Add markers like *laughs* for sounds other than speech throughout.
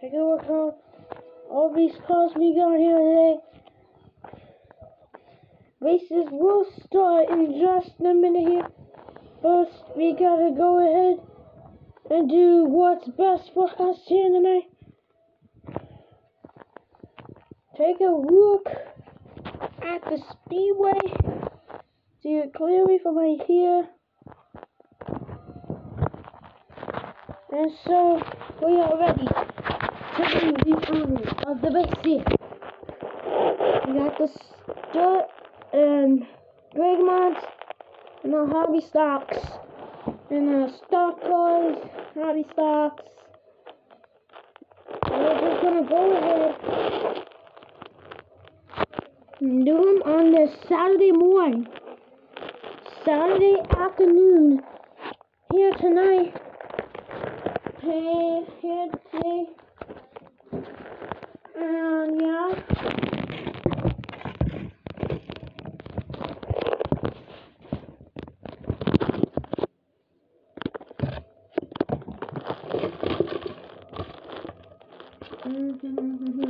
Take a look at all these cars we got here today. Races will start in just a minute here. First, we gotta go ahead and do what's best for us here tonight. Take a look at the speedway. See it clearly from right here. And so, we are ready do the honors of the race here. We got the Sturt and um, Greg Mods and the Hobby Stocks and the Stock Hobby Stocks. We're just gonna go ahead and do them on this Saturday morning, Saturday afternoon, here tonight. Hey, here today. And yeah. Mm-hmm, mm-hmm, mm-hmm.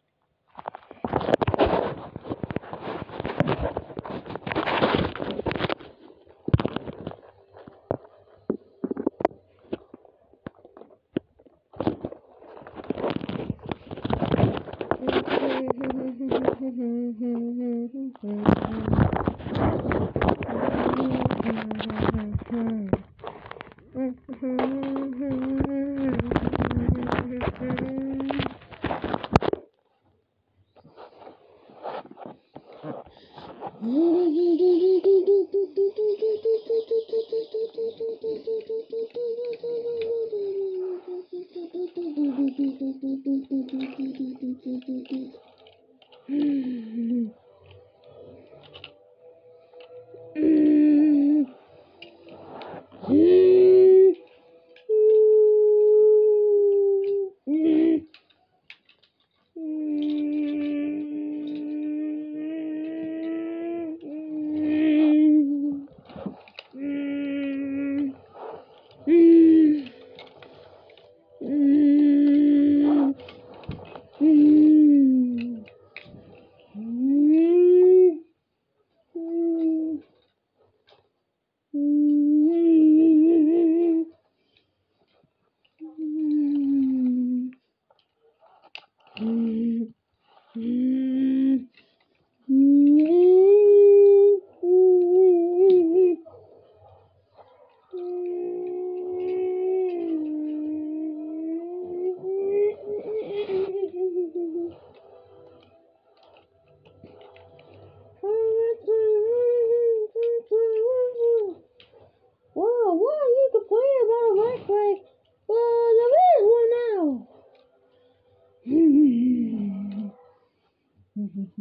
Whoa,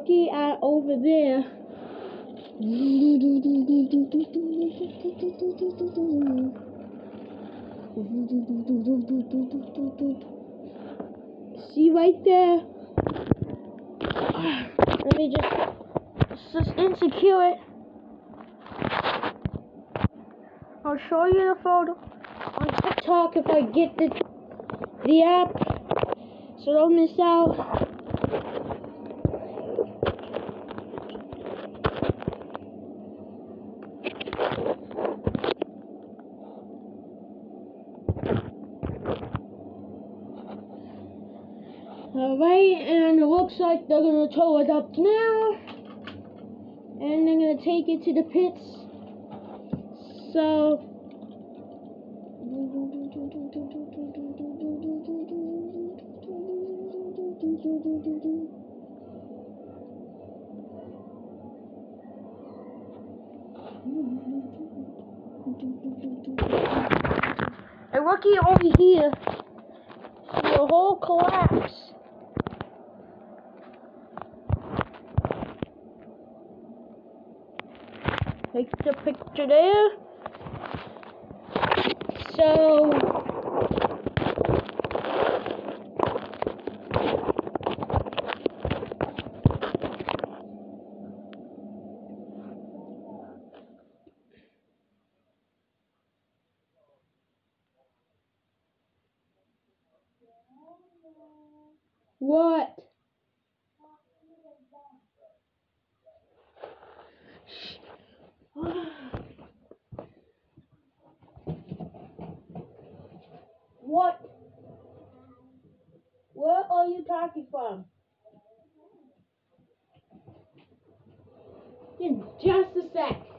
Looky at over there. See right there? Let me just, just insecure it. I'll show you the photo on TikTok if I get the the app. So don't miss out. Alright, and it looks like they're gonna tow it up now. And they're gonna take it to the pits. So A rookie over here. A whole collapse. Take the picture there. So What? What? Where are you talking from? In just a sec.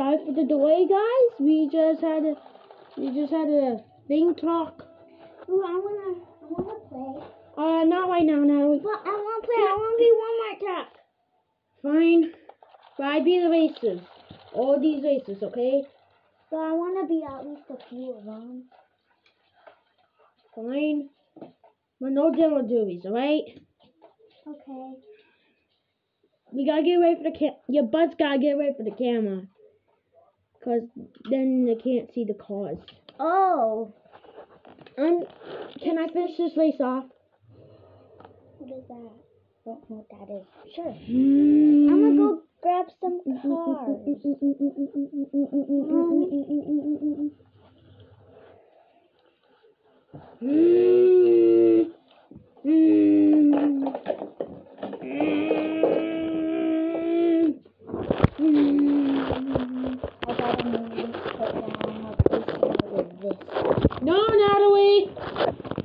Sorry for the delay, guys. We just had a we just had a thing talk. Ooh, I wanna, I wanna play. Uh, not right now, Natalie. But I wanna play. I wanna be one more tap. Fine. But I be the races. All these races, okay? But I wanna be at least a few of them. Fine. But no demo doobies, alright? Okay. We gotta get ready for the cam. Your butt's gotta get ready for the camera. Cause then they can't see the cause. Oh. Um, can I finish this lace off? What is that? Don't know what that is. Sure. I'm I'm gonna go grab some cars. I *laughs* got a movie put down of this with this. No, Natalie.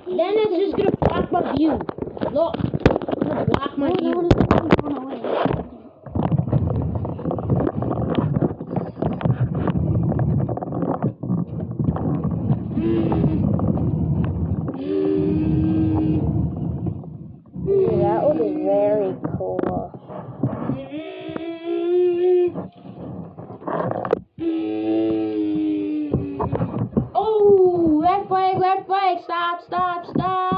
Then it's just gonna block my view. Look, it's gonna block my Oh, view. no, no, no, no, wait. That would be very cool. Oh, red flag, Oh, red flag. Stop, stop, stop.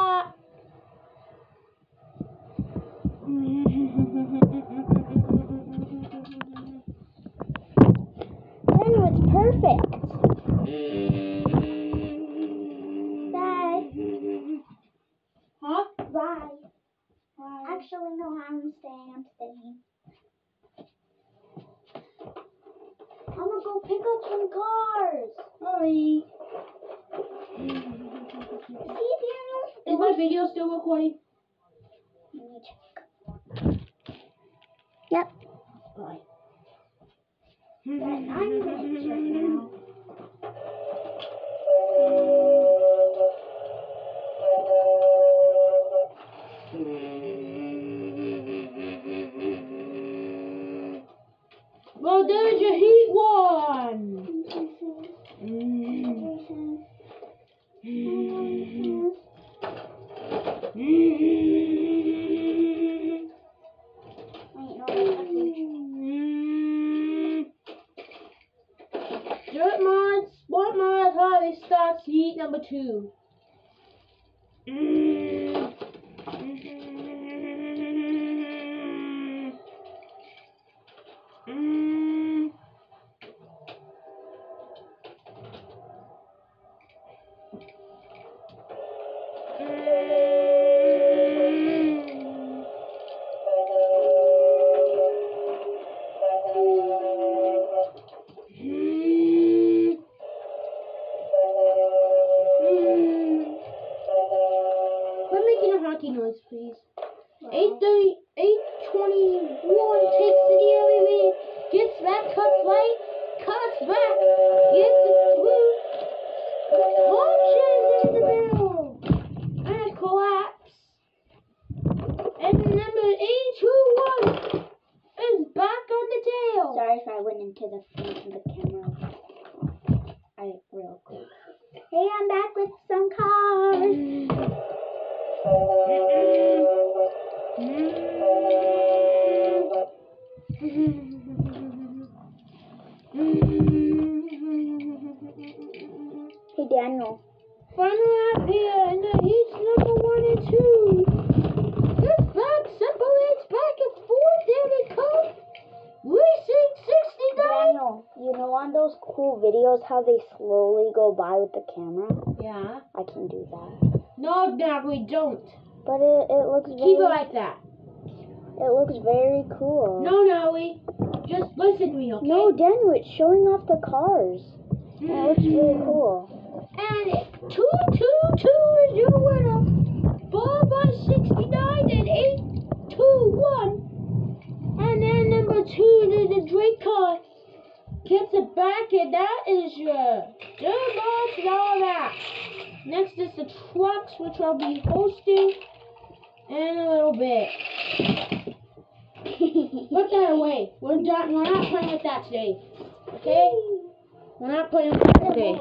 Daniel, it's perfect. Bye. Huh? Bye. Actually, no, I'm staying. I'm staying. I'm gonna go pick up some cars. See, Daniel? Is my video still recording? Got nine stocks, heat number two. Mm. Videos how they slowly go by with the camera? Yeah. I can do that. No, no, we don't. But it, it looks very Keep it like that. it looks very cool. No, no, we just listen to me, okay? No, Daniel, it's showing off the cars. Mm-hmm. And it looks really cool. And two, two, two is your winner. Four by 69 and eight, two, one. And then number two, gets it back, and that is your box and all that. Next is the trucks, which I'll be hosting in a little bit. *laughs* Put that away. We're done. We're not playing with that today. Okay? We're not playing with that today.